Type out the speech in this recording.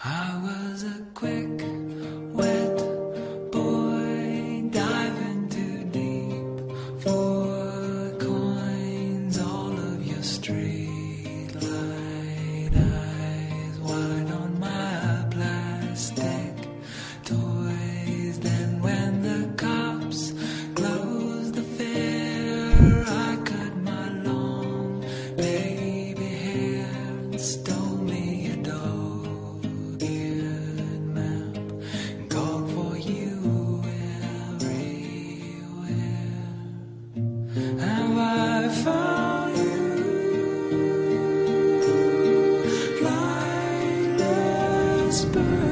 I was a quick, wet boy, diving too deep for coins all of your street. whisper